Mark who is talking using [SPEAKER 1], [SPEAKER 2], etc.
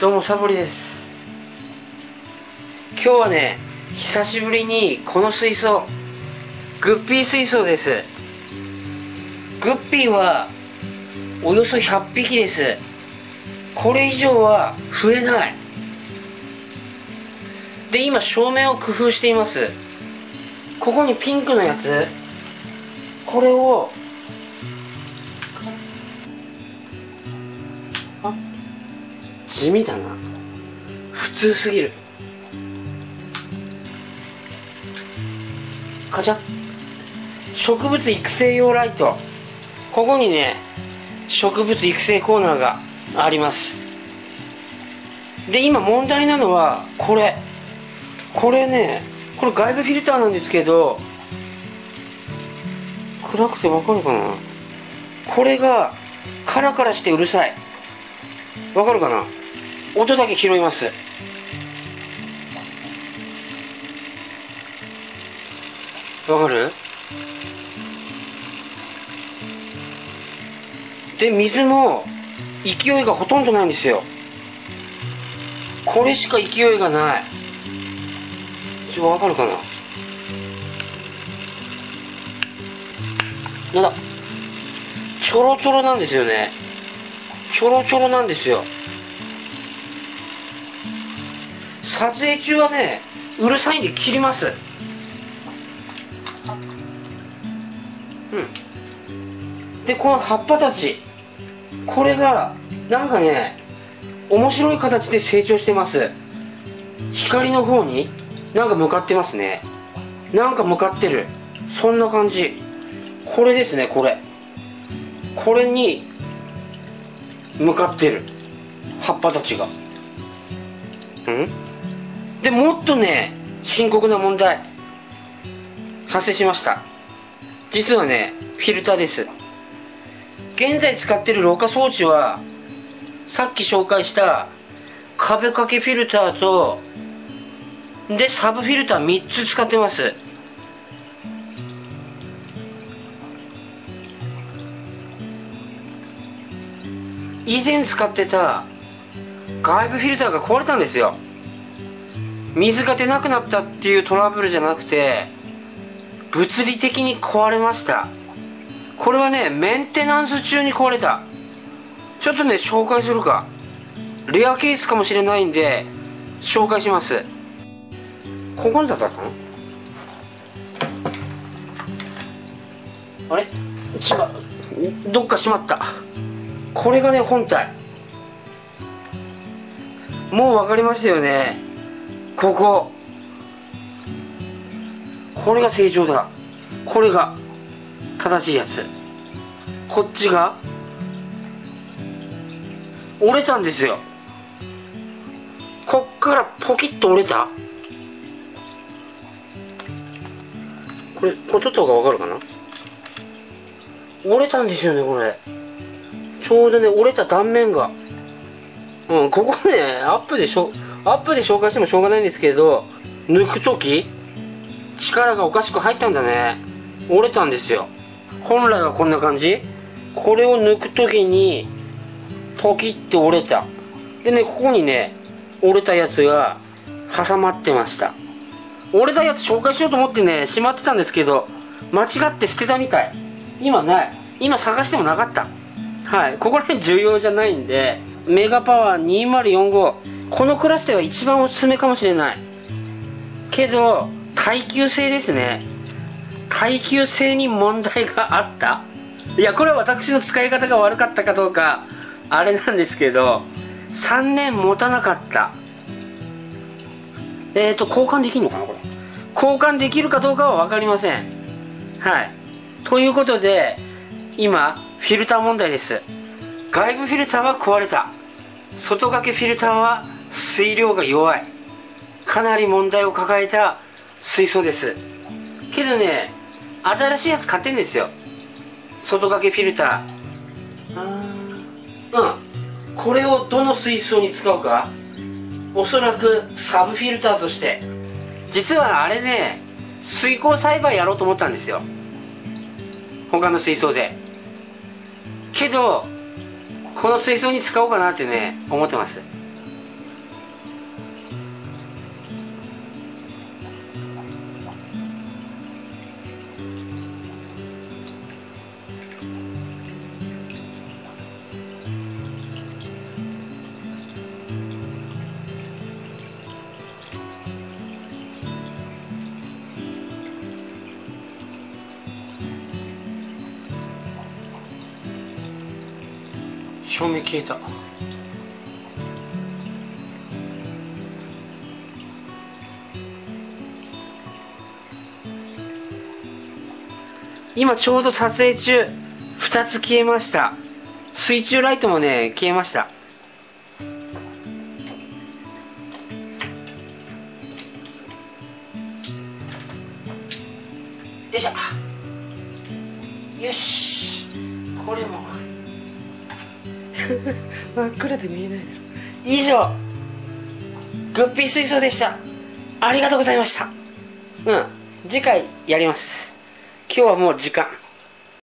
[SPEAKER 1] どうもサボリです。今日はね久しぶりにこの水槽グッピー水槽です。グッピーはおよそ100匹です。これ以上は増えない。で今照明を工夫しています。ここにピンクのやつ。これを地味だな。普通すぎる。カチャ。植物育成用ライト。ここにね植物育成コーナーがあります。で今問題なのはこれ。これねこれ外部フィルターなんですけど暗くてわかるかな？これがカラカラしてうるさい。わかるかな？音だけ拾います。わかる？で水も勢いがほとんどないんですよ。これしか勢いがない。ちょっとわかるかな？なんだ？ちょろちょろなんですよね。ちょろちょろなんですよ。撮影中はねうるさいんで切ります。うん。でこの葉っぱたちこれがなんかね面白い形で成長してます。光の方になんか向かってますね。なんか向かってる。そんな感じ。これですねこれ。これに向かってる。葉っぱたちが。うん？でもっとね深刻な問題発生しました。実はねフィルターです。現在使ってるろ過装置はさっき紹介した壁掛けフィルターとでサブフィルター3つ使ってます。以前使ってた外部フィルターが壊れたんですよ。水が出なくなったっていうトラブルじゃなくて物理的に壊れました。これはねメンテナンス中に壊れた。ちょっとね紹介するか。レアケースかもしれないんで紹介します。ここにだったかなあれ？違うどっかしまった。これがね本体。もう分かりましたよね。ここ。これが正常だ。これが正しいやつ。こっちが折れたんですよ。こっからポキッと折れた？これこれ取った方がわかるかな？折れたんですよねこれ。ちょうどね折れた断面が。うんここねアップでしょ？アップで紹介してもしょうがないんですけど抜く時力がおかしく入ったんだね。折れたんですよ。本来はこんな感じ。これを抜く時にポキって折れた。でねここにね折れたやつが挟まってました。折れたやつ紹介しようと思ってねしまってたんですけど間違って捨てたみたい。今ない。今探してもなかった。はい。ここら辺重要じゃないんでメガパワー2045このクラスでは一番おすすめかもしれない。けど耐久性ですね。耐久性に問題があった。いやこれは私の使い方が悪かったかどうかあれなんですけど3年持たなかった。えっ、ー、と交換できるのかなこれ。交換できるかどうかは分かりません。はい。ということで今フィルター問題です。外部フィルターは壊れた。外掛けフィルターは水量が弱い。かなり問題を抱えた水槽です。けどね新しいやつ買ってんですよ。外掛けフィルター。うん。これをどの水槽に使うか。おそらくサブフィルターとして。実はあれね水耕栽培やろうと思ったんですよ。他の水槽で。けどこの水槽に使おうかなってね思ってます。照明消えた。今ちょうど撮影中。2つ消えました。水中ライトもね消えました。よいしょ。よしこれも。真っ暗で見えないだろ。以上グッピー水槽でした。ありがとうございました。うん次回やります。今日はもう時間。